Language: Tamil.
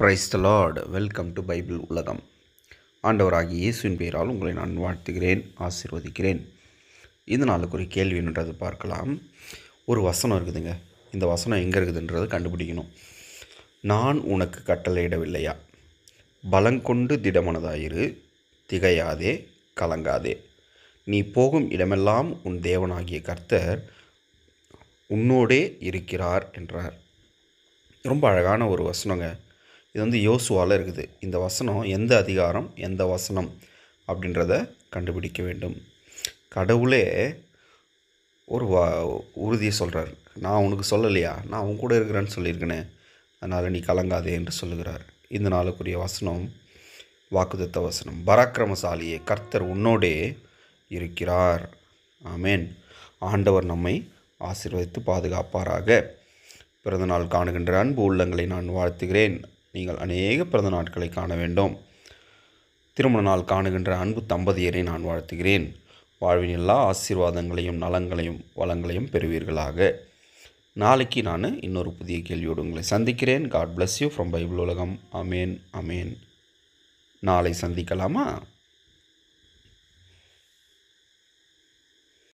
Praise the lord welcome to Bible உலகம் ஆண்டவராகிய இயேசுவின் பெயரால் உங்களை நான் வாழ்த்துகிறேன் ஆசீர்வதிக்கிறேன். இந்த நாளுக்கு ஒரு கேள்வி என்னன்றது பார்க்கலாம். ஒரு வசனம் இருக்குதுங்க. இந்த வசனம் எங்கே இருக்குதுன்றதை கண்டுபிடிக்கணும். நான் உனக்கு கட்டளையிடவில்லையா? பலங்கொண்டு திடமனதாயிரு திகையாதே கலங்காதே. நீ போகும் இடமெல்லாம் உன் தேவனாகிய கர்த்தர் உன்னோடே இருக்கிறார் என்றார். ரொம்ப அழகான ஒரு வசனங்க. இது வந்து யோசுவால் இருக்குது. இந்த வசனம் எந்த அதிகாரம் எந்த வசனம் அப்படின்றத கண்டுபிடிக்க வேண்டும். கடவுளே ஒரு வா உறுதியை சொல்கிறார் நான் உனக்கு சொல்லலையா? நான் உன் கூட இருக்கிறேன்னு சொல்லியிருக்கேனே. அதனால் நீ கலங்காதே என்று சொல்லுகிறார். இந்த நாளுக்குரிய வசனம் வாக்குதத்த வசனம். பராக்கிரமசாலியே கர்த்தர் உன்னோடே இருக்கிறார். ஆமேன். ஆண்டவர் நம்மை ஆசீர்வதித்து பாதுகாப்பாராக. பிறந்தநாள் காணுகின்ற அன்பு உள்ளங்களை நான் வாழ்த்துகிறேன். நீங்கள் அநேக பிறந்த நாட்களை காண வேண்டும். திருமண நாள் காணுகின்ற அன்பு தம்பதியரை நான் வாழ்த்துகிறேன். வாழ்வின் எல்லா ஆசீர்வாதங்களையும் நலங்களையும் வளங்களையும் பெறுவீர்களாக. நாளைக்கு நான் இன்னொரு புதிய கேள்வியோடு உங்களை சந்திக்கிறேன். God bless you from Bible உலகம். அமேன் அமேன் நாளை சந்திக்கலாமா?